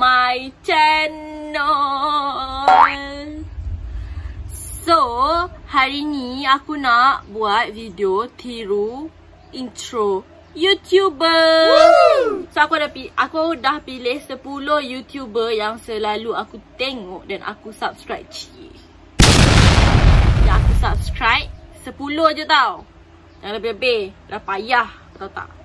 my channel. So, hari ni aku nak buat video tiru intro YouTuber. Woo! So aku dah pilih, aku dah pilih 10 YouTuber yang selalu aku tengok dan aku subscribe. Cik. Yang aku subscribe 10 je tau. Yang lebih-lebih dah payah tahu tak?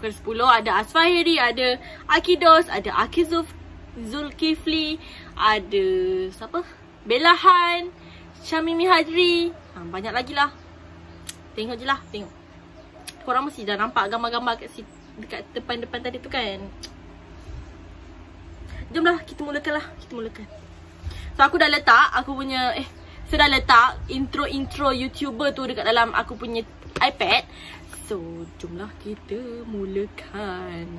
Ada 10 ada Asfahiri, ada Akidos, ada Akizuf Zulkifli, ada siapa? Belahan, Syamimi Hadri. Ha, banyak lagi lah. Tengok je lah, tengok. Korang mesti dah nampak gambar-gambar kat si, dekat depan-depan tadi tu kan. Jomlah, kita mulakan lah. Kita mulakan. So, aku dah letak aku punya, eh, saya dah letak intro-intro YouTuber tu dekat dalam aku punya iPad. So, jomlah kita mulakan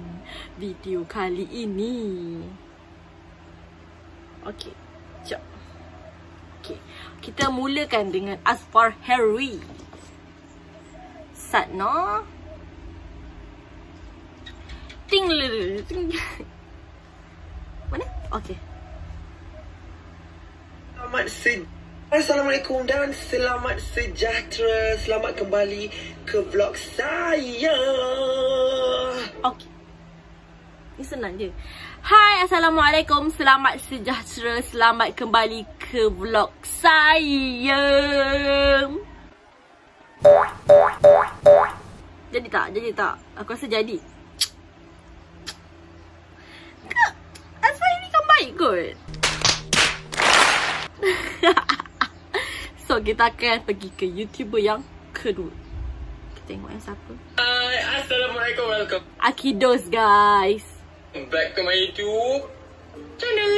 video kali ini. Okay, jom. Okay, kita mulakan dengan Asfar Harry. Satno. Ting ting. Mana? Okay. Selamat se Assalamualaikum dan selamat sejahtera. Selamat kembali ke vlog saya. Okay. Ini senang je. Hai, Assalamualaikum. Selamat sejahtera. Selamat kembali ke vlog saya. Jadi tak? Jadi tak? Aku rasa jadi. Asma ini kan baik kot. so, kita akan pergi ke YouTuber yang kedua. Kita tengok yang siapa. Hai, Assalamualaikum. Welcome Akidos, guys. back to my YouTube channel.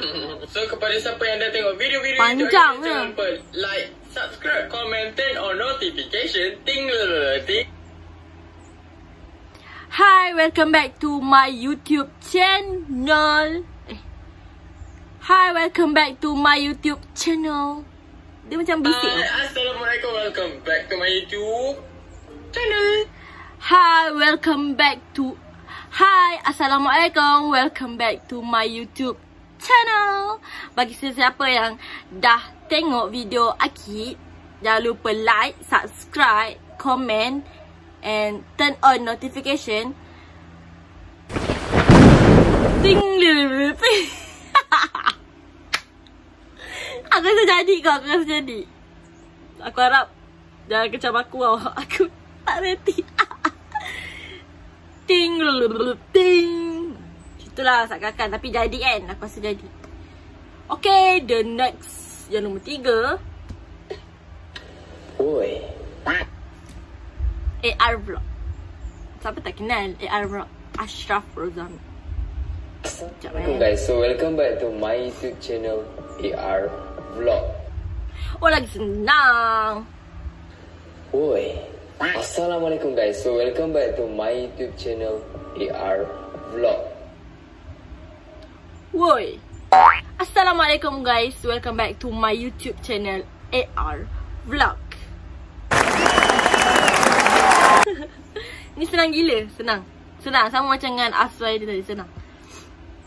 so, kepada siapa yang dah tengok video-video Panjang ini, jangan ke? lupa like, subscribe, comment, turn on notification. Ting ting. Hi, welcome back to my YouTube channel. Eh. Hi, welcome back to my YouTube channel. Dia macam bising. Hai, Assalamualaikum. Welcome back to my YouTube channel. Hi, welcome back to Hi, Assalamualaikum. Welcome back to my YouTube channel. Bagi sesiapa yang dah tengok video Akid, jangan lupa like, subscribe, comment and turn on notification. Ting Aku rasa jadi kau, aku rasa jadi. Aku harap jangan kecam aku tau. Aku tak reti. ting ting. Itulah sakkan tapi jadi kan. Aku rasa jadi. Okay, the next yang nombor tiga. Oi. AR Vlog. Siapa tak kenal AR Vlog? Ashraf Rozami. Sekejap Assalamualaikum eh. guys, so welcome back to my YouTube channel AR Vlog. Oh lagi senang. Oi. Assalamualaikum guys, so welcome back to my YouTube channel AR Vlog. Woi. Assalamualaikum guys. Welcome back to my YouTube channel AR Vlog. Ni senang gila, senang. Senang sama macam dengan Aswai dia tadi, senang.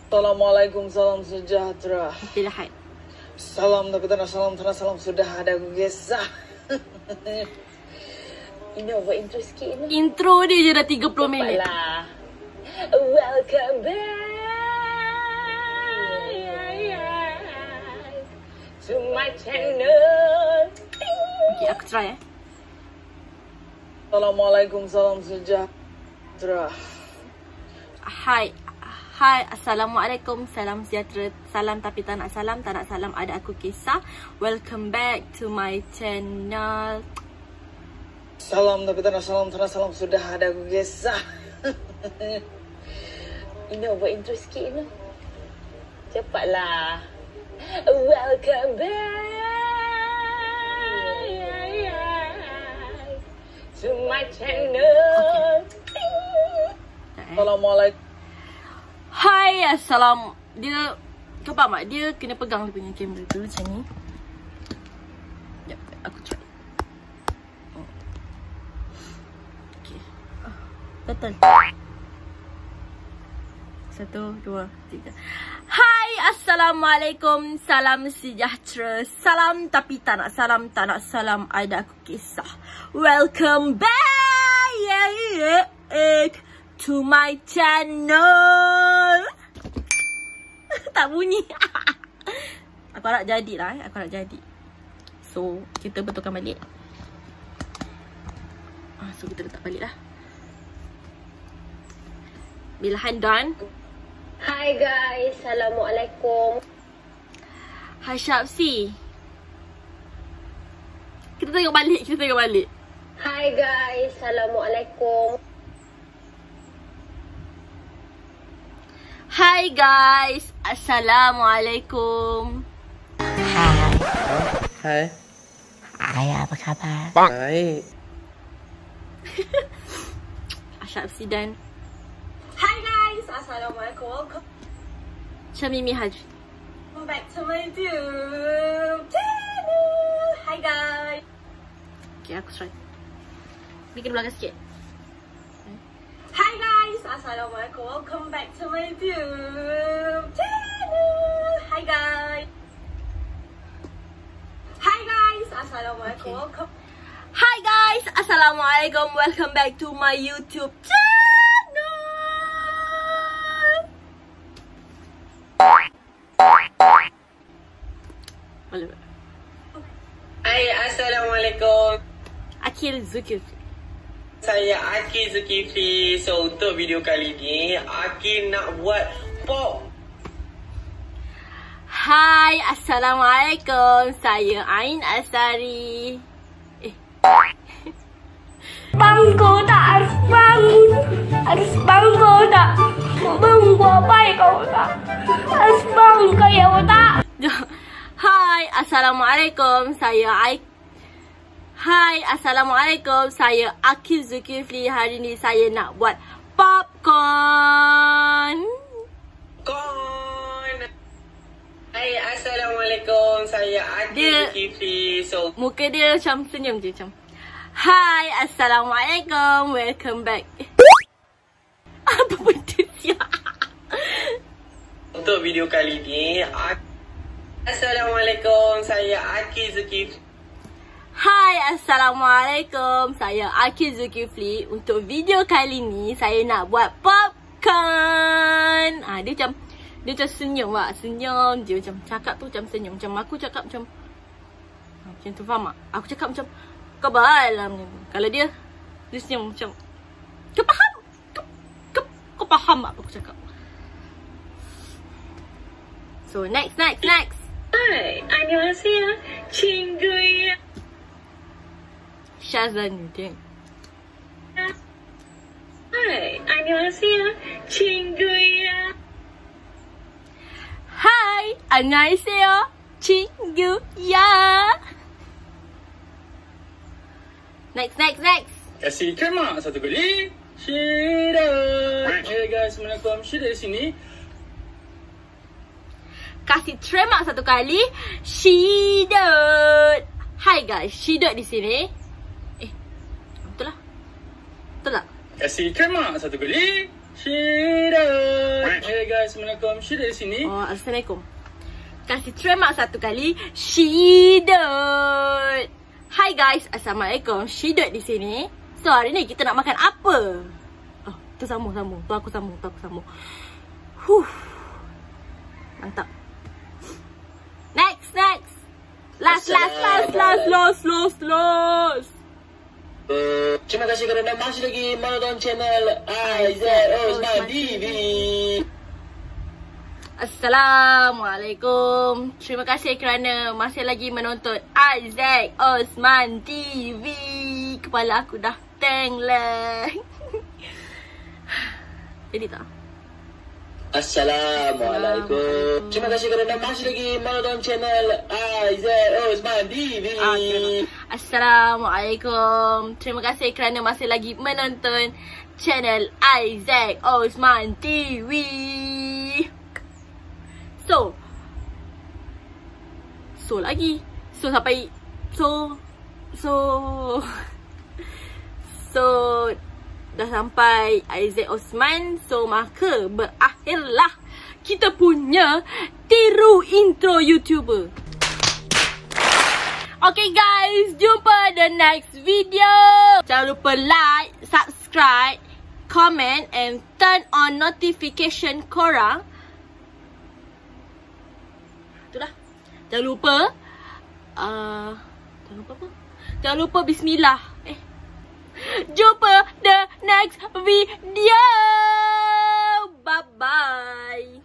Assalamualaikum, salam sejahtera. Bila hai. Salam tanah salam tanah salam sudah ada guys. Ini buat intro sikit ni. Intro dia je dah 30 minit. Cepatlah. Welcome back to my channel. Okay, aku try eh. Assalamualaikum, salam sejahtera. Hai. Hai, Assalamualaikum, salam sejahtera Salam tapi tak nak salam, tak nak salam ada aku kisah Welcome back to my channel Salam tapi tanah salam tanah salam sudah ada guys. Ini buat intro sikit ni. Cepatlah. Welcome back to my channel. Assalamualaikum. Hai, Assalam Dia Kau faham tak? Dia kena pegang dia punya kamera tu macam ni Sekejap, aku try Okay Ah, Satu, dua, tiga. Hai, Assalamualaikum. Salam sejahtera. Salam tapi tak nak salam, tak nak salam. Ada aku kisah. Welcome back yeah, yeah, yeah, to my channel. Tak bunyi. aku nak jadi lah. Eh. Aku nak jadi. So, kita betulkan balik. Ah, so, kita letak balik lah. Bila hand done. Hai guys, Assalamualaikum. Hai Syapsi. Kita tengok balik, kita tengok balik. Hai guys, Assalamualaikum. Hai guys, Assalamualaikum. Hai. Hai, apa khabar? Baik. Syapsi dan Hai guys, Assalamualaikum. Welcome. Syamimi Haji. Welcome back to my YouTube channel. Hi guys. Okay, aku try. Bikin belakang sikit. Hi guys, Assalamualaikum. Welcome back to my YouTube channel. Hi guys. Hi guys, Assalamualaikum. Okay. Welcome. Hi guys, Assalamualaikum. Welcome back to my YouTube channel. Hai, Assalamualaikum. Akil Zulkifli. Saya Aki Zulkifli. So, untuk video kali ni, Aki nak buat pop. Hai, Assalamualaikum. Saya Ain Asari. Eh. Bangko tak harus bangun. Harus bangko tak. Bangun buat baik kau tak. Harus bangun kaya kau tak. Hai, Assalamualaikum. Saya Aik. Hai, Assalamualaikum. Saya Akil Zulkifli. Hari ni saya nak buat popcorn. Kon. Hai, Assalamualaikum. Saya Aki Dia- Zulkifli. So, Muka dia macam senyum je macam. Hai, Assalamualaikum. Welcome back. Apa benda siap? untuk video kali ni, Assalamualaikum. Saya Aki Zulkifli. Hai, Assalamualaikum. Saya Akil Zulkifli. Untuk video kali ni, saya nak buat popcorn. Ah, dia macam dia macam senyum lah. Senyum je macam cakap tu macam senyum. Macam aku cakap macam ah, macam tu faham tak? Aku cakap macam macam tu. Kalau dia dia senyum macam kau, kau faham tak apa aku cakap? So next, next, next. Hai, annyeonghaseyo. Cingguya. Shazan dia. Hai, annyeonghaseyo. Cingguya. Hai, annyeonghaseyo. Cinggu ya. Next, next, next. Kasih krema satu kali. Syida. Hey guys, Assalamualaikum. Syida di sini. Kasih tremak satu kali. Shidot. Hai guys, Shidot di sini. Betul tak? Kasih krema satu kali. Syida. Hey guys, Assalamualaikum. Syida di sini. Oh, Assalamualaikum. Kasih tremak satu kali. Shidot. Hai guys, Assalamualaikum. Shidot di sini. So, hari ni kita nak makan apa? Oh, tu sambung, sambung. Tu aku sambung, tu aku sambung. Huh. Mantap. Next, next. Last, last, last, last, last, last, last. Uh, terima kasih kerana masih lagi menonton channel Aizat Osman TV. Assalamualaikum. Terima kasih kerana masih lagi menonton Isaac Osman TV. Kepala aku dah tenglang. Jadi tak? Assalamualaikum. Terima kasih kerana masih lagi menonton channel Aizat Osman TV. Ah, terima- Assalamualaikum. Terima kasih kerana masih lagi menonton channel Isaac Osman TV. So. So lagi. So sampai so so so dah sampai Isaac Osman. So maka berakhirlah kita punya tiru intro YouTuber. Okay guys, jumpa the next video. Jangan lupa like, subscribe, comment and turn on notification korang. Itulah. Jangan lupa uh, Jangan lupa apa? Jangan lupa bismillah. Jumpa the next video. Bye-bye.